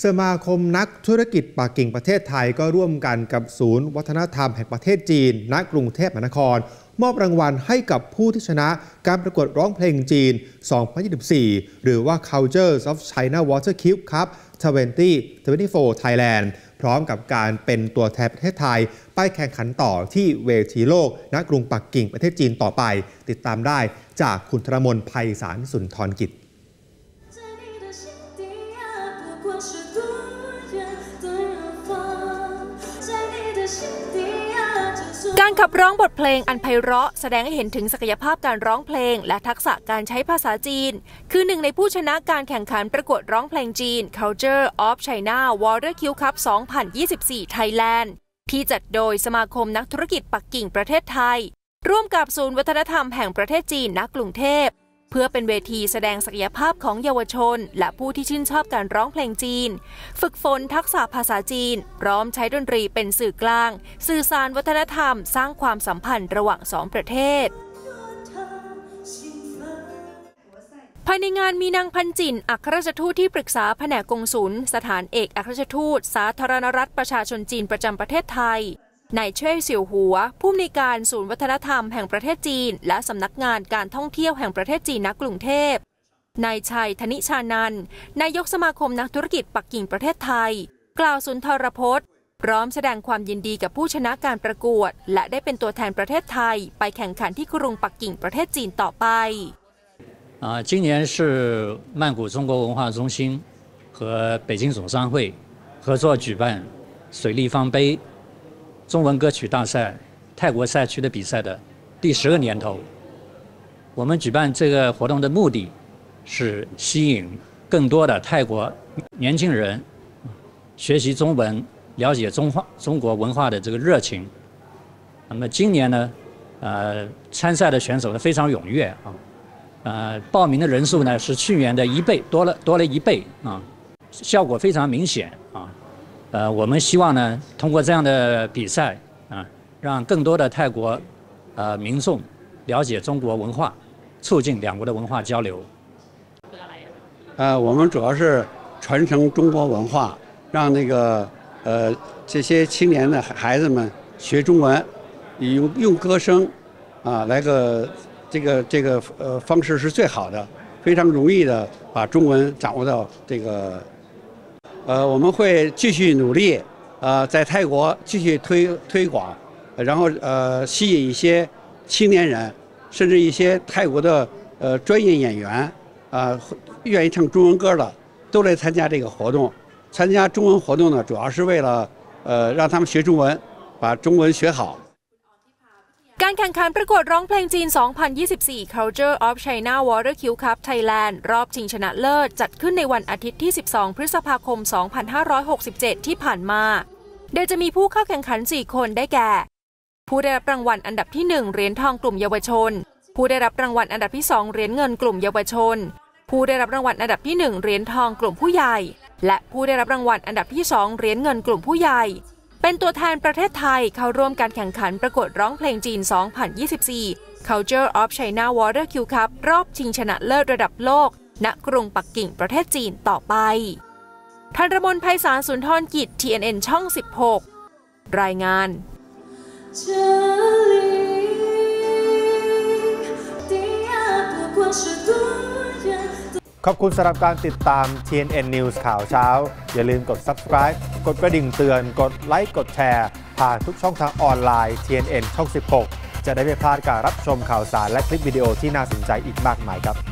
สมาคมนักธุรกิจปักกิ่งประเทศไทยก็ร่วมกันกับศูนย์ วัฒนธรรมแห่งประเทศจีน ณ กรุงเทพมหานคร มอบรางวัลให้กับผู้ที่ชนะการประกวดร้องเพลงจีน 2024 หรือว่า Cultures of China Water Cube Cup 2024 Thailand พร้อมกับการเป็นตัวแทนประเทศไทย ไปแข่งขันต่อที่เวทีโลก ณ กรุงปักกิ่งประเทศจีนต่อไป ติดตามได้จากคุณธรมนไพศาลสุนทรกิจ การขับร้องบทเพลงอันไพเราะแสดงให้เห็นถึงศักยภาพการร้องเพลง และทักษะการใช้ภาษาจีน คือหนึ่งในผู้ชนะการแข่งขันประกวดร้องเพลงจีน Culture of China Water Q Cup 2024 Thailand ที่จัดโดยสมาคมนักธุรกิจปักกิ่งประเทศไทย ร่วมกับศูนย์วัฒนธรรมแห่งประเทศจีนณกรุงเทพ เพื่อเป็นเวทีแสดงศักยภาพของเยาวชน และผู้ที่ชื่นชอบการร้องเพลงจีน ฝึกฝนทักษะภาษาจีน พร้อมใช้ดนตรีเป็นสื่อกลาง สื่อสารวัฒนธรรม สร้างความสัมพันธ์ระหว่างสองประเทศภายในงานมีนางพันจิน อัครราชทูตที่ปรึกษาแผนกกงสุลสถานเอกอัครราชทูต สาธารณรัฐประชาชนจีนประจำประเทศไทย นายเช่ยเสี่ยวหัว ผู้อำนวยการศูนย์วัฒนธรรมแห่งประเทศจีน และสำนักงานการท่องเที่ยวแห่งประเทศจีนณกรุงเทพ นายชัยธนิชานันท์นายกสมาคมนักธุรกิจปักกิ่งประเทศไทย กล่าวสุนทรพจน์ พร้อมแสดงความยินดีกับผู้ชนะการประกวด และได้เป็นตัวแทนประเทศไทย ไปแข่งขันที่กรุงปักกิ่งประเทศจีนต่อไป 啊，今年是曼谷中国文化中心和北京总商会合作举办“水立方杯” 中文歌曲大赛泰国赛区的比赛的第十个年头。我们举办这个活动的目的是吸引更多的泰国年轻人学习中文、了解中华中国文化的这个热情。那么今年呢，呃，参赛的选手呢非常踊跃啊。呃，报名的人数呢是去年的一倍，多了多了一倍啊，效果非常明显啊。呃，我们希望呢，通过这样的比赛啊，让更多的泰国呃民众了解中国文化，促进两国的文化交流。呃，我们主要是传承中国文化，让那个呃这些青年的孩子们学中文，用用歌声啊来个这个这个呃方式是最好的，非常容易的把中文掌握到这个。呃，我们会继续努力，呃，在泰国继续推推广，然后呃吸引一些青年人，甚至一些泰国的呃专业演员啊、愿意唱中文歌的，都来参加这个活动。参加中文活动呢，主要是为了呃让他们学中文，把中文学好。 การแข่งขันประกวดร้องเพลงจีน 2024 Culture of China Water Q Cup Thailand รอบชิงชนะเลิศ จัดขึ้นในวันอาทิตย์ที่ 12 พฤษภาคม 2567 ที่ผ่านมา โดยจะมีผู้เข้าแข่งขัน 4 คนได้แก่ ผู้ได้รับรางวัลอันดับที่ 1 เหรียญทองกลุ่มเยาวชน ผู้ได้รับรางวัลอันดับที่ 2 เหรียญเงินกลุ่มเยาวชน ผู้ได้รับรางวัลอันดับที่ 1 เหรียญทองกลุ่มผู้ใหญ่ และผู้ได้รับรางวัลอันดับที่ 2 เหรียญเงินกลุ่มผู้ใหญ่ เป็นตัวแทนประเทศไทยเข้าร่วมการแข่งขันประกวดร้องเพลงจีน 2024 Culture of China Water Q Cup รอบชิงชนะเลิศระดับโลก ณ กรุงปักกิ่งประเทศจีนต่อไปธันรมนภัยสารสุนทรกิจ TNN ช่อง 16 รายงาน ขอบคุณสำหรับการติดตาม TNN News ข่าวเช้า อย่าลืมกด subscribe กดกระดิ่งเตือน กดไลค์กดแชร์ ผ่านทุกช่องทางออนไลน์ TNN ช่อง 16 จะได้ไม่พลาดการรับชมข่าวสารและคลิปวิดีโอที่น่าสนใจอีกมากมายครับ